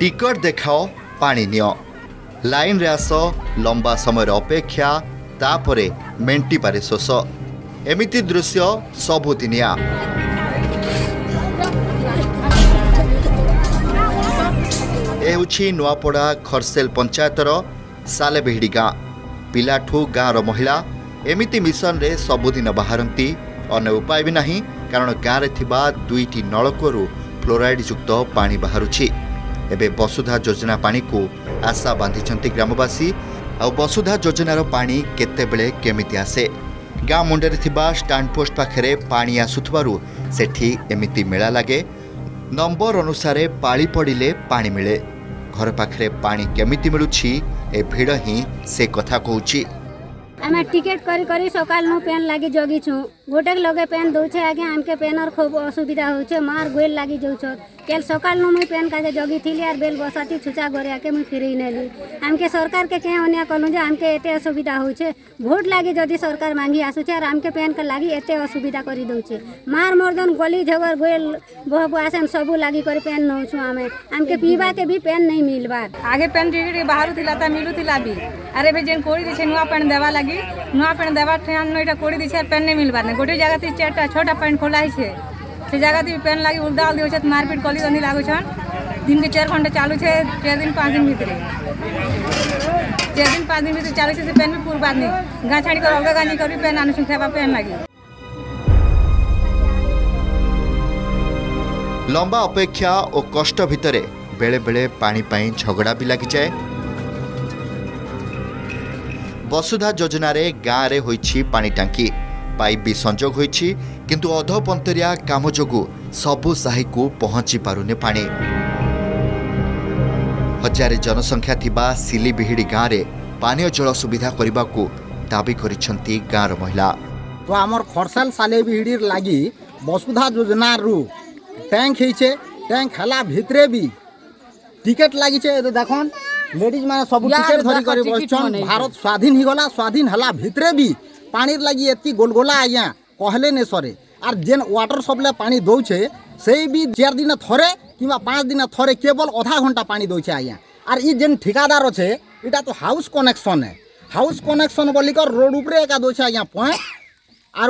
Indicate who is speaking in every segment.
Speaker 1: ticket ଦେଖାଅ ପାଣି ନିଅ ଲାଇନ୍ରେ ଆସ ଲମ୍ବା ସମୟରେ ଅପେକ୍ଷା ତାପରେ ମେଣ୍ଟିପାରେ ଶୋଷ ଏମିତି ଦୃଶ୍ୟ ସବୁଦିନିଆ ଏ ହେଉଛି ନୂଆପଡ଼ା ଖର୍ସେଲ ପଞ୍ଚାୟତର ସାଲେବିହିଡ଼ି ଗାଁ ପିଲାଠୁ ଗାଁର ମହିଳା ଏମିତି ମିଶନରେ ସବୁଦିନ ବାହାରନ୍ତି ଅନ୍ୟ ଉପାୟ ବି ନାହିଁ କାରଣ ଗାଁରେ ଥିବା ଦୁଇଟି ନଳକୂଅରୁ ଫ୍ଲୋରାଇଡ଼ ଯୁକ୍ତ ପାଣି ବାହାରୁଛି ଏବେ ବସୁଧା ଯୋଜନା ପାଣିକୁ ଆଶା ବାନ୍ଧିଛନ୍ତି ଗ୍ରାମବାସୀ ଆଉ ବସୁଧା ଯୋଜନାର ପାଣି କେତେବେଳେ କେମିତି ଆସେ ଗାଁ ମୁଣ୍ଡରେ ଥିବା ଷ୍ଟାଣ୍ଡପୋଷ୍ଟ ପାଖରେ ପାଣି ଆସୁଥିବାରୁ ସେଠି ଏମିତି ମେଳା ଲାଗେ ନମ୍ବର ଅନୁସାରେ ପାଳି ପଡ଼ିଲେ ପାଣି ମିଳେ ଘର ପାଖରେ ପାଣି କେମିତି ମିଳୁଛି ଏ ଭିଡ଼ ହିଁ ସେ କଥା କହୁଛି
Speaker 2: आम टिकेट कर सकाल नु पेन लगी जगिछु गोटे लगे पेन दौछे आगे आमके पेन और खूब असुविधा हो मार गोल लगी जाऊ कल सकाल नु मुई पेन काजे जगी थी आर बेल बसाती छुचा गोरिया आके मुई फिरई नेली आमके सरकार के कें अन्या कलु जो आमके एत असुविधा होछे लगे जदि सरकार मांगी आसुछे आर आमके पेन के लगी एत असुविधा कर दौचे मार मर्दन गली झगर गोल बहबू आसन सब लगी कर पेन नौछु आम आमके पीवा के भी पेन नहीं मिलवार
Speaker 3: आगे पेन बाहर थिला मिलू थिला भी अरे भाई जेन कोड़ी नुआ पेन देवा लगे করি নয় প্যান্ট দেবার ঠেঁ এটা করে দিয়েছে আর প্যান্ট নেই মিলবার না গোটে জায়গাতে চারটা ছটা প্যান্ট খোলা হয়েছে সে জায়গাতে প্যান্ট লাগি উল্টাল দিয়েছে মারপিট কলি গন্ধি লাগুছন দিনকে চার ঘন্টা চালুছে চার দিন পাঁচ দিন ভিতরে চার দিন পাঁচ দিন ভিতরে চালুছে সে প্যান্ট বি পুরবার নেই গাঁ ছাড়ি করে অলগা গাঁজি করি প্যান্ট আনুছুন খাইবা প্যান্ট লাগি
Speaker 1: লম্বা অপেক্ষা ও কষ্ট ভিতরে বেড়ে বেড়ে পানি পাই ঝগড়া বি লাগিযায় ବସୁଧା ଯୋଜନାରେ ଗାଁରେ ହୋଇଛି ପାଣି ଟାଙ୍କି ପାଇପ୍ ବି ସଂଯୋଗ ହୋଇଛି କିନ୍ତୁ ଅଧପନ୍ତରିଆ କାମ ଯୋଗୁଁ ସବୁ ସାହିକୁ ପହଞ୍ଚି ପାରୁନି ପାଣି ହଜାରେ ଜନସଂଖ୍ୟା ଥିବା ସିଲିବିହିଡ଼ି ଗାଁରେ ପାନୀୟ ଜଳ ସୁବିଧା କରିବାକୁ ଦାବି କରିଛନ୍ତି ଗାଁର ମହିଳା
Speaker 4: ତ ଆମର ଖରସାଲ ସାଲେବିହିଡ଼ିର ଲାଗି ବସୁଧା ଯୋଜନାରୁ ଟ୍ୟାଙ୍କ ହେଇଛେ ଟ୍ୟାଙ୍କ ହେଲା ଭିତରେ ବି ଟିକେଟ୍ ଲାଗିଛେ ଦେଖନ୍ ଲେଡିଜ ମାନେ ସବୁ ଟିକେଟ ଧରି କରି ବସିଛନ୍ ଭାରତ ସ୍ୱାଧୀନ ହେଇଗଲା ସ୍ୱାଧୀନ ହେଲା ଭିତରେ ବି ପାଣିର ଲାଗି ଏତି ଗୋଲଗୋଲା ଆଜ୍ଞା କହିଲେ ନେ ସରେ ଆର୍ ଯେନ୍ ୱାଟର ସପ୍ଲାଏ ପାଣି ଦଉଛେ ସେଇ ବି ଚାରି ଦିନ ଥରେ কিংবা পাঁচ দিন থরে কেবল অধা ঘন্টা পানি দৌছে আজ্ঞা আর ই যে ঠিকাদার অছে এটা তো হাউস কনেকশন হে হাউস কনেকশন বলিক রোড উপরে একা দৌছে আজ্ঞা পয়েন্ট আর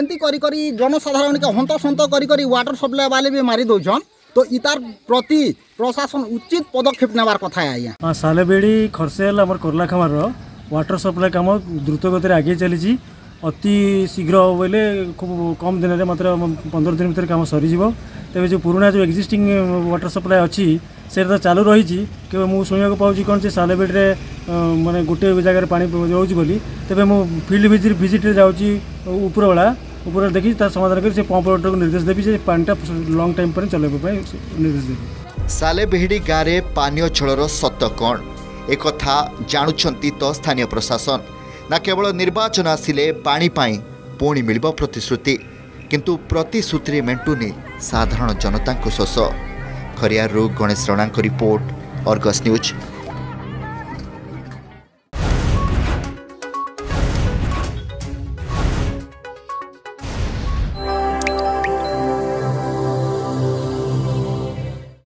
Speaker 4: এমতি করি করি জনসাধারণকে হন্তসন্ত করি করি ওয়াটার সপ্লাই বালে বি মারি দৌছন তো ইতার প্রতি প্রশাসন উচিত পদক্ষেপ নেওয়ার কথা আজ্ঞা
Speaker 5: হ্যাঁ সালেবেড়ি খরসেল আমার করলাখামার ওয়াটার সপ্লাই কাম দ্রুত গতিরে আগেই চালিছি অতি শীঘ্র বলে খুব কম দিনের মাত্র পনেরো দিন ভিতরে কাম সরিযোগ তবে যে পুরোনা যে এক্সিষ্টিং ওয়াটার সপ্লাই অ সেটা তো চালু রয়েছে কেবে মু শুনে পাচ্ছি কোণ যে সালেবেড়ে মানে গোটে জায়গায় পানি রয়েছে বলে তবে মু ফিল্ড ভিজিট ভিজিটে যাচ্ছি উপরবেলা উপরে দেখি তার সমাধান করে সে পম্প অটরকে নির্দেশ দেবি যে পানিটা লং টাইম পরে চলাইবা পাই নির্দেশ দেবি
Speaker 1: সালেবেহিড়ি গাঁরে পানীয় জলর সত কণ একথা জাণুচ্ছন্তি তো স্থানীয় প্রশাসন না কেবল নির্বাচন আসিলে পানি পাই পুଣି মিলব প্রতিশ্রুতি কিন্তু প্রতিশ্রুতিরে মেন্টুনি সাধারণ জনতাঙ্কু শোষ খরিয়ারରୁ ଗଣେଶ ରଣାଙ୍କ ରିପୋର୍ଟ ଅର୍ଗସ୍ ନ୍ୟୁଜ୍